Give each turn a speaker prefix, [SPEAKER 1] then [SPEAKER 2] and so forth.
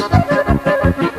[SPEAKER 1] Música